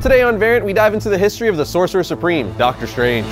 Today on Variant, we dive into the history of the Sorcerer Supreme, Doctor Strange.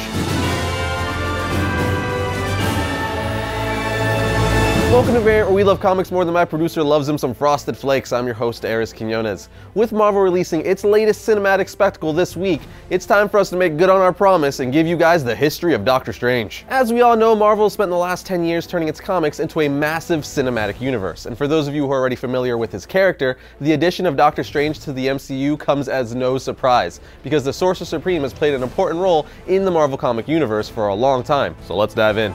Welcome to where we love comics more than my producer loves them some Frosted Flakes. I'm your host, Arris Quinones. With Marvel releasing its latest cinematic spectacle this week, it's time for us to make good on our promise and give you guys the history of Doctor Strange. As we all know, Marvel spent the last 10 years turning its comics into a massive cinematic universe. And for those of you who are already familiar with his character, the addition of Doctor Strange to the MCU comes as no surprise, because the Sorcerer Supreme has played an important role in the Marvel comic universe for a long time. So let's dive in.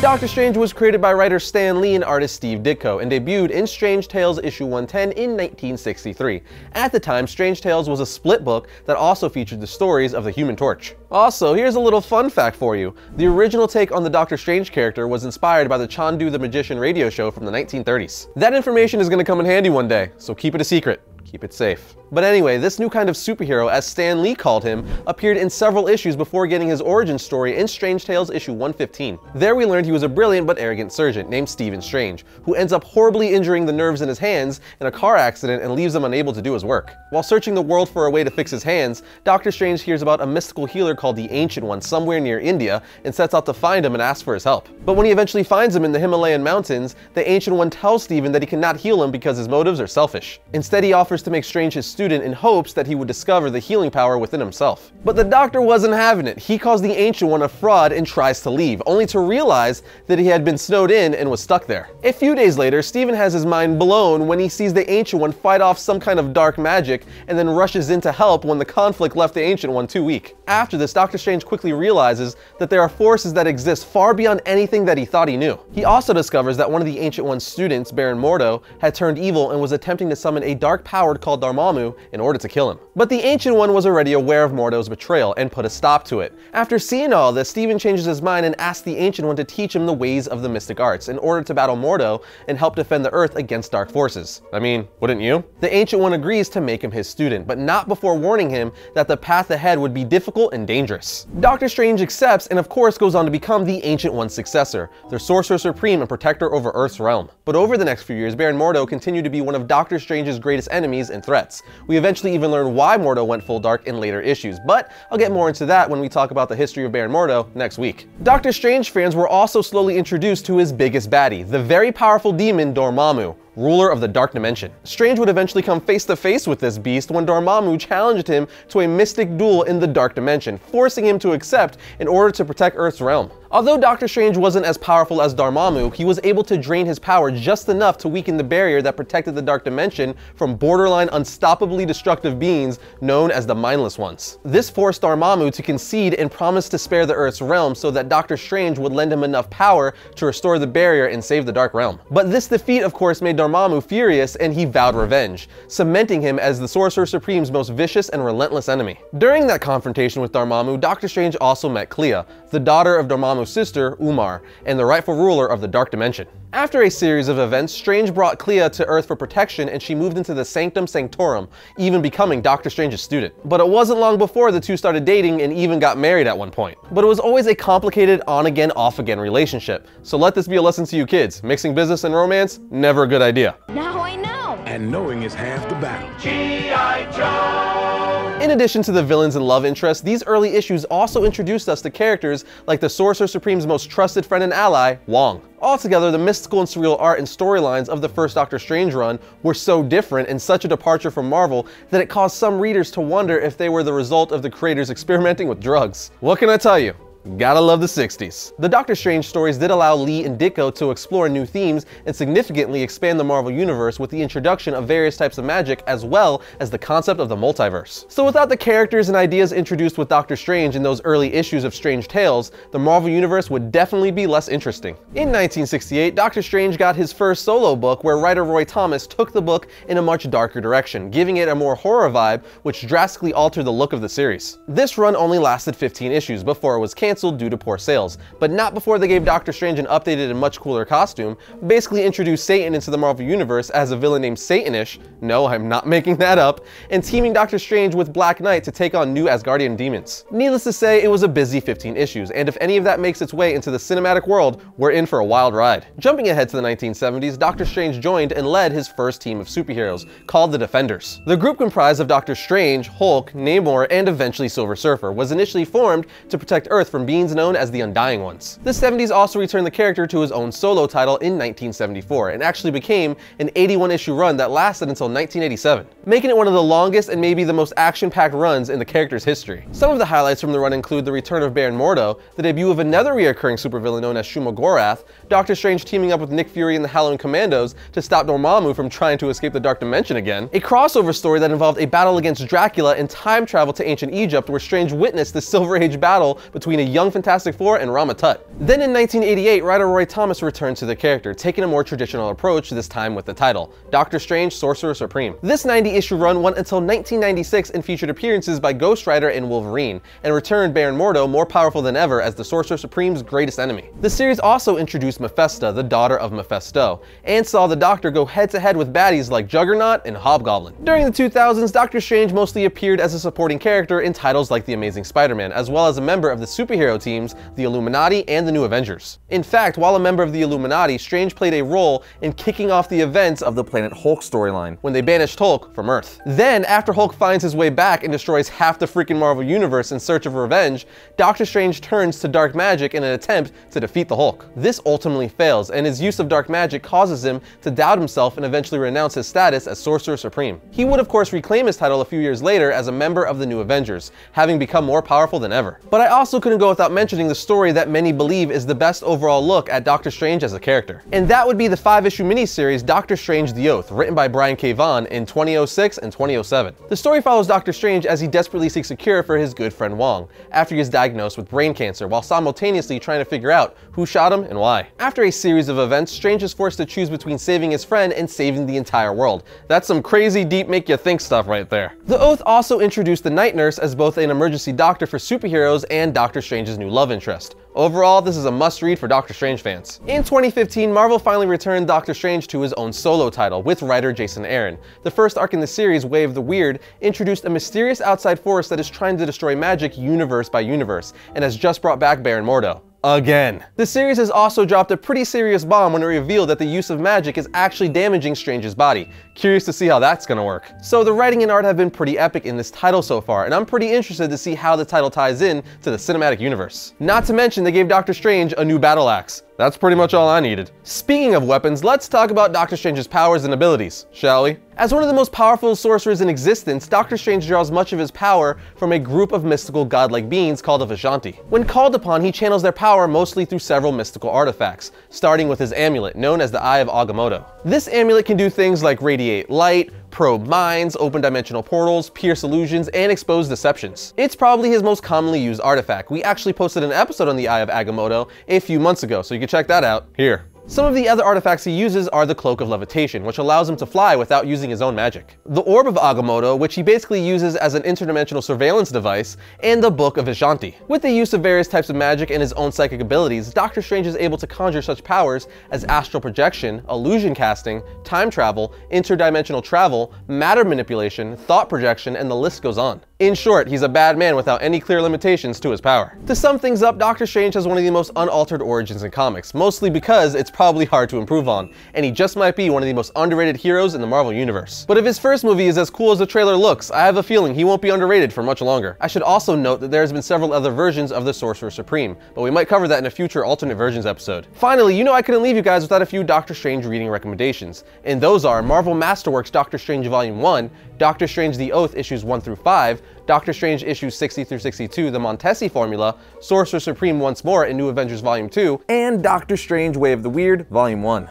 Doctor Strange was created by writer Stan Lee and artist Steve Ditko and debuted in Strange Tales issue 110 in 1963. At the time, Strange Tales was a split book that also featured the stories of the Human Torch. Also, here's a little fun fact for you. The original take on the Doctor Strange character was inspired by the Chandu the Magician radio show from the 1930s. That information is going to come in handy one day, so keep it a secret. Keep it safe. But anyway, this new kind of superhero, as Stan Lee called him, appeared in several issues before getting his origin story in Strange Tales issue 115. There we learned he was a brilliant but arrogant surgeon named Stephen Strange, who ends up horribly injuring the nerves in his hands in a car accident and leaves him unable to do his work. While searching the world for a way to fix his hands, Doctor Strange hears about a mystical healer called the Ancient One somewhere near India and sets out to find him and ask for his help. But when he eventually finds him in the Himalayan mountains, the Ancient One tells Stephen that he cannot heal him because his motives are selfish. Instead, he offers to make Strange his student in hopes that he would discover the healing power within himself. But the doctor wasn't having it. He calls the Ancient One a fraud and tries to leave, only to realize that he had been snowed in and was stuck there. A few days later, Stephen has his mind blown when he sees the Ancient One fight off some kind of dark magic and then rushes in to help when the conflict left the Ancient One too weak. After this, Doctor Strange quickly realizes that there are forces that exist far beyond anything that he thought he knew. He also discovers that one of the Ancient One's students, Baron Mordo, had turned evil and was attempting to summon a dark power called Dormammu in order to kill him. But the Ancient One was already aware of Mordo's betrayal and put a stop to it. After seeing all this, Stephen changes his mind and asks the Ancient One to teach him the ways of the mystic arts in order to battle Mordo and help defend the Earth against dark forces. I mean, wouldn't you? The Ancient One agrees to make him his student, but not before warning him that the path ahead would be difficult and dangerous. Doctor Strange accepts and of course goes on to become the Ancient One's successor, the Sorcerer Supreme and protector over Earth's realm. But over the next few years, Baron Mordo continued to be one of Doctor Strange's greatest enemies and threats. We eventually even learn why Mordo went full dark in later issues, but I'll get more into that when we talk about the history of Baron Mordo next week. Doctor Strange fans were also slowly introduced to his biggest baddie, the very powerful demon Dormammu ruler of the Dark Dimension. Strange would eventually come face to face with this beast when Dormammu challenged him to a mystic duel in the Dark Dimension, forcing him to accept in order to protect Earth's realm. Although Doctor Strange wasn't as powerful as Dormammu, he was able to drain his power just enough to weaken the barrier that protected the Dark Dimension from borderline unstoppably destructive beings known as the Mindless Ones. This forced Dormammu to concede and promise to spare the Earth's realm so that Doctor Strange would lend him enough power to restore the barrier and save the Dark Realm. But this defeat of course made Dormammu furious and he vowed revenge, cementing him as the Sorcerer Supreme's most vicious and relentless enemy. During that confrontation with Dormammu, Doctor Strange also met Clea, the daughter of Dormammu's sister, Umar, and the rightful ruler of the Dark Dimension. After a series of events, Strange brought Clea to Earth for protection and she moved into the Sanctum Sanctorum, even becoming Doctor Strange's student. But it wasn't long before the two started dating and even got married at one point. But it was always a complicated on-again, off-again relationship. So let this be a lesson to you kids. Mixing business and romance, never a good idea. Now I know. And knowing is half the battle. G.I. Joe! In addition to the villains and love interests, these early issues also introduced us to characters like the Sorcerer Supreme's most trusted friend and ally, Wong. Altogether, the mystical and surreal art and storylines of the first Doctor Strange run were so different and such a departure from Marvel that it caused some readers to wonder if they were the result of the creators experimenting with drugs. What can I tell you? Gotta love the 60s. The Doctor Strange stories did allow Lee and Ditko to explore new themes and significantly expand the Marvel Universe with the introduction of various types of magic as well as the concept of the multiverse. So without the characters and ideas introduced with Doctor Strange in those early issues of Strange Tales, the Marvel Universe would definitely be less interesting. In 1968, Doctor Strange got his first solo book where writer Roy Thomas took the book in a much darker direction, giving it a more horror vibe which drastically altered the look of the series. This run only lasted 15 issues before it was canceled cancelled due to poor sales, but not before they gave Doctor Strange an updated and much cooler costume, basically introduced Satan into the Marvel Universe as a villain named Satannish, no, I'm not making that up, and teaming Doctor Strange with Black Knight to take on new Asgardian demons. Needless to say, it was a busy 15 issues, and if any of that makes its way into the cinematic world, we're in for a wild ride. Jumping ahead to the 1970s, Doctor Strange joined and led his first team of superheroes, called the Defenders. The group comprised of Doctor Strange, Hulk, Namor, and eventually Silver Surfer, was initially formed to protect Earth from beings known as the Undying Ones. The 70s also returned the character to his own solo title in 1974, and actually became an 81 issue run that lasted until 1987, making it one of the longest and maybe the most action-packed runs in the character's history. Some of the highlights from the run include the return of Baron Mordo, the debut of another reoccurring supervillain known as Shuma-Gorath, Doctor Strange teaming up with Nick Fury and the Howling Commandos to stop Dormammu from trying to escape the Dark Dimension again, a crossover story that involved a battle against Dracula and time travel to ancient Egypt where Strange witnessed the Silver Age battle between a young Fantastic Four and Rama-Tut. Then in 1988, writer Roy Thomas returned to the character, taking a more traditional approach this time with the title, Doctor Strange Sorcerer Supreme. This 90-issue run went until 1996 and featured appearances by Ghost Rider and Wolverine, and returned Baron Mordo more powerful than ever as the Sorcerer Supreme's greatest enemy. The series also introduced Mephista, the daughter of Mephisto, and saw the Doctor go head-to-head -head with baddies like Juggernaut and Hobgoblin. During the 2000s, Doctor Strange mostly appeared as a supporting character in titles like The Amazing Spider-Man, as well as a member of the superhero teams, the Illuminati and the New Avengers. In fact, while a member of the Illuminati, Strange played a role in kicking off the events of the Planet Hulk storyline, when they banished Hulk from Earth. Then, after Hulk finds his way back and destroys half the freaking Marvel Universe in search of revenge, Doctor Strange turns to dark magic in an attempt to defeat the Hulk. This ultimately fails, and his use of dark magic causes him to doubt himself and eventually renounce his status as Sorcerer Supreme. He would of course reclaim his title a few years later as a member of the New Avengers, having become more powerful than ever. But I also couldn't go without mentioning the story that many believe is the best overall look at Doctor Strange as a character. And that would be the five-issue miniseries Doctor Strange The Oath, written by Brian K. Vaughan in 2006 and 2007. The story follows Doctor Strange as he desperately seeks a cure for his good friend Wong, after he is diagnosed with brain cancer, while simultaneously trying to figure out who shot him and why. After a series of events, Strange is forced to choose between saving his friend and saving the entire world. That's some crazy deep make you think stuff right there. The Oath also introduced the Night Nurse as both an emergency doctor for superheroes and Doctor Strange's new love interest. Overall, this is a must-read for Doctor Strange fans. In 2015, Marvel finally returned Doctor Strange to his own solo title with writer Jason Aaron. The first arc in the series, Way of the Weird, introduced a mysterious outside force that is trying to destroy magic universe by universe, and has just brought back Baron Mordo again. The series has also dropped a pretty serious bomb when it revealed that the use of magic is actually damaging Strange's body. Curious to see how that's gonna work. So the writing and art have been pretty epic in this title so far, and I'm pretty interested to see how the title ties in to the cinematic universe. Not to mention they gave Doctor Strange a new battle axe. That's pretty much all I needed. Speaking of weapons, let's talk about Doctor Strange's powers and abilities, shall we? As one of the most powerful sorcerers in existence, Doctor Strange draws much of his power from a group of mystical godlike beings called the Vishanti. When called upon, he channels their power mostly through several mystical artifacts, starting with his amulet, known as the Eye of Agamotto. This amulet can do things like radiate light, probe minds, open dimensional portals, pierce illusions, and expose deceptions. It's probably his most commonly used artifact. We actually posted an episode on the Eye of Agamotto a few months ago, so you can check that out here. Some of the other artifacts he uses are the Cloak of Levitation, which allows him to fly without using his own magic, the Orb of Agamotto, which he basically uses as an interdimensional surveillance device, and the Book of Vishanti. With the use of various types of magic and his own psychic abilities, Doctor Strange is able to conjure such powers as astral projection, illusion casting, time travel, interdimensional travel, matter manipulation, thought projection, and the list goes on. In short, he's a bad man without any clear limitations to his power. To sum things up, Doctor Strange has one of the most unaltered origins in comics, mostly because it's probably hard to improve on, and he just might be one of the most underrated heroes in the Marvel Universe. But if his first movie is as cool as the trailer looks, I have a feeling he won't be underrated for much longer. I should also note that there has been several other versions of the Sorcerer Supreme, but we might cover that in a future alternate versions episode. Finally, you know I couldn't leave you guys without a few Doctor Strange reading recommendations, and those are Marvel Masterworks Doctor Strange Volume 1, Doctor Strange The Oath Issues 1 through 5, Doctor Strange issues 60 through 62, The Montesi Formula, Sorcerer Supreme once more in New Avengers Volume 2, and Doctor Strange Way of the Weird Volume 1.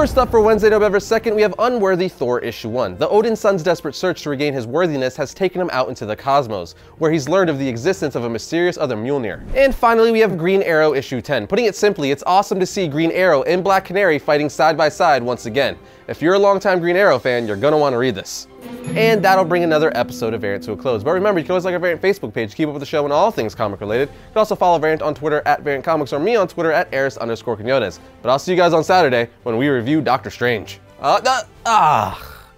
First up for Wednesday, November 2nd, we have Unworthy Thor Issue 1. The Odinson's desperate search to regain his worthiness has taken him out into the cosmos, where he's learned of the existence of a mysterious other Mjolnir. And finally, we have Green Arrow Issue 10. Putting it simply, it's awesome to see Green Arrow and Black Canary fighting side by side once again. If you're a longtime Green Arrow fan, you're gonna want to read this. And that'll bring another episode of Variant to a close. But remember, you can always like our Variant Facebook page, keep up with the show and all things comic related. You can also follow Variant on Twitter at Variant Comics or me on Twitter at Arris underscore Quinones. But I'll see you guys on Saturday when we review Doctor Strange. Uh, uh, ah.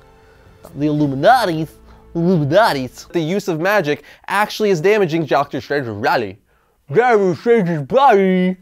The Illuminati's. Illuminati's. The use of magic actually is damaging Doctor Strange's rally. Doctor Strange's body.